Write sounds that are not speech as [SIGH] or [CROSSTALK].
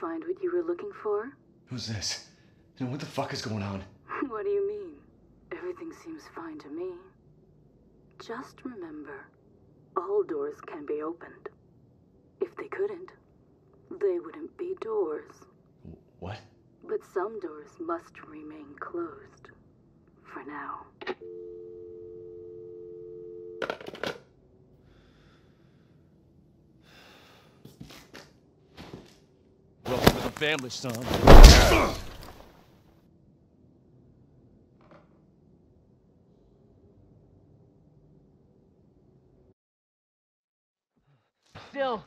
find what you were looking for? Who's this? And what the fuck is going on? [LAUGHS] what do you mean? Everything seems fine to me. Just remember, all doors can be opened. If they couldn't, they wouldn't be doors. What? But some doors must remain closed. For now. Welcome to the family, son. Still,